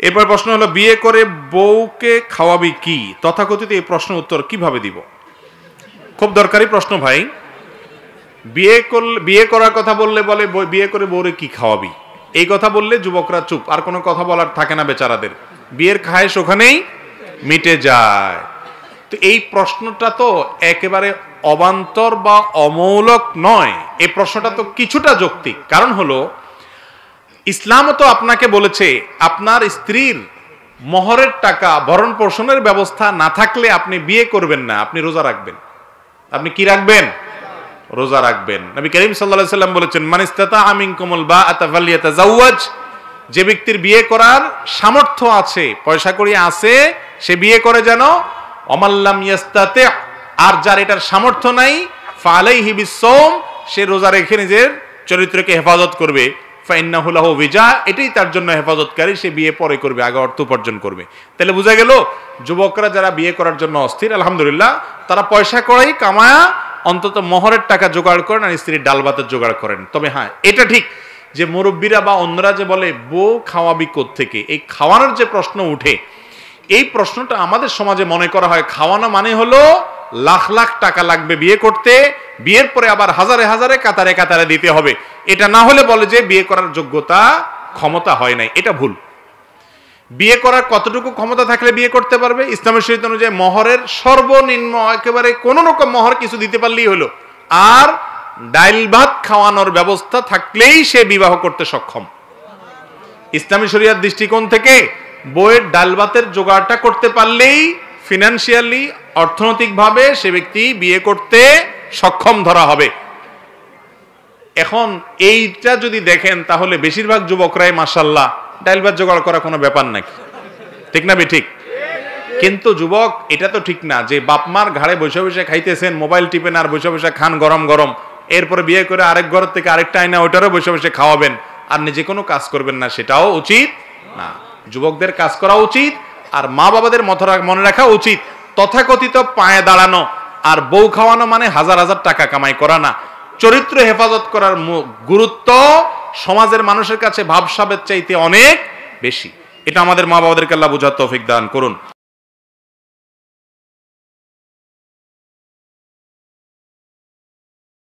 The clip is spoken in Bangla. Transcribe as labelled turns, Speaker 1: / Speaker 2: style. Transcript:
Speaker 1: এরপর প্রশ্ন হলো, বিয়ে করে বউকে খাওয়াবি কি? তথাকথিত এই প্রশ্ন উত্তর কীভাবে দিব? খুব দরকারি প্রশ্ন ভাই। বিয়ে করলে বিয়ে করার কথা বললে বলে বিয়ে করে বউরে কি খাওয়াবি? এই কথা বললে যুবকরা চুপ, আর কোনো কথা বলার থাকে না বেচারাদের। বিয়ের খায়েশ ওখানেই মিটে যায়। তো এই প্রশ্নটা তো একেবারে অবান্তর বা অমৌলক নয়। এই প্রশ্নটা তো কিছুটা যৌক্তিক। কারণ হলো ইসলামও তো আপনাকে বলেছে, আপনার স্ত্রীর মহরের টাকা, ভরণ পোষণের ব্যবস্থা না থাকলে আপনি বিয়ে করবেন না, আপনি রোজা রাখবেন। আপনি কি রাখবেন? রোজা রাখবেন। নবী করিম সাল্লাল্লাহু সাল্লাম বলেছেন মানিস্তাতা আমিন কমল বা আতাফালিয়াতাজাওয়াজ যে ব্যক্তির বিয়ে করার সামর্থ্য আছে, পয়সা কড়ি আছে, সে বিয়ে করে যেন অমাল্লাম ইয়াস্তাতে, আর যার এটার সামর্থ্য নাই ফালাইহি বিসওম সে রোজা রেখে নিজের চরিত্রকে হেফাজত করবে। ফাইন্নাহুলাহ ভিজা এটাই তার জন্য হেফাজতকারী, সে বিয়ে পরে করবে, আগে অর্থ উপার্জন করবে। তাহলে বোঝা গেল, যুবকরা যারা বিয়ে করার জন্য অস্থির, আলহামদুলিল্লাহ, তারা পয়সা করাই কামায়া অন্তত মহরের টাকা জোগাড় করেন আর স্ত্রীর ডাল ভাতের জোগাড় করেন। তবে হ্যাঁ এটা ঠিক যে মুরব্বীরা বা অন্যরা যে বলে, বউ খাওয়াবি থেকে এই খাওয়ানোর যে প্রশ্ন উঠে, এই প্রশ্নটা আমাদের সমাজে মনে করা হয়, খাওয়ানো মানে হলো লাখ লাখ টাকা লাগবে বিয়ে করতে, বিয়ের পরে আবার হাজারে হাজারে কাতারে কাতারে দিতে হবে। এটা না হলে বলে যে বিয়ে করার যোগ্যতা ক্ষমতা হয় নাই, এটা ভুল। বিয়ে করার কতটুকু ক্ষমতা থাকলে বিয়ে করতে পারবে? ইসলামের শরীর অনুযায়ী মহরের সর্বনিম্ন একেবারে কোনো রকম মহর কিছু দিতে পারলেই হলো। আর ডাইল ভাত খাওয়ানোর ব্যবস্থা থাকলেই সে বিবাহ করতে সক্ষম। ইসলামী শরিয়ার দৃষ্টিকোণ থেকে বইয়ের ডাল ভাতের জোগাড়টা করতে পারলেই ফিনান্সিয়ালি অর্থনৈতিকভাবে সে ব্যক্তি বিয়ে করতে সক্ষম ধরা হবে। এখন এইটা যদি দেখেন, তাহলে বেশিরভাগ যুবকরাই মাসাল্লাহ ডাইল ভাত জোগাড় করা কোনো ব্যাপার নাকি? ঠিক না ঠিক কিন্তু যুবক, এটা তো ঠিক না যে বাপমার ঘাড়ে বসে বসে খাইতেছেন, মোবাইল টিপেন আর বসে বসে খান গরম গরম। এরপরে বিয়ে করে আরেক ঘর থেকে আরেকটা আয়না, ওইটারও বসে বসে খাওয়াবেন। আর নিজে কোনো কাজ করবেন না, সেটাও উচিত না। যুবকদের কাজ করা উচিত আর মা বাবাদের মনে রাখা উচিত, তথাকথিত পায়ে দাঁড়ানো আর বউ খাওয়ানো মানে হাজার হাজার টাকা কামাই করা না। চরিত্র হেফাজত করার গুরুত্ব সমাজের মানুষের কাছে ভাবসাবের চাইতে অনেক বেশি। এটা আমাদের মা বাবাদেরকে আল্লাহ বুঝার তৌফিক দান করুন।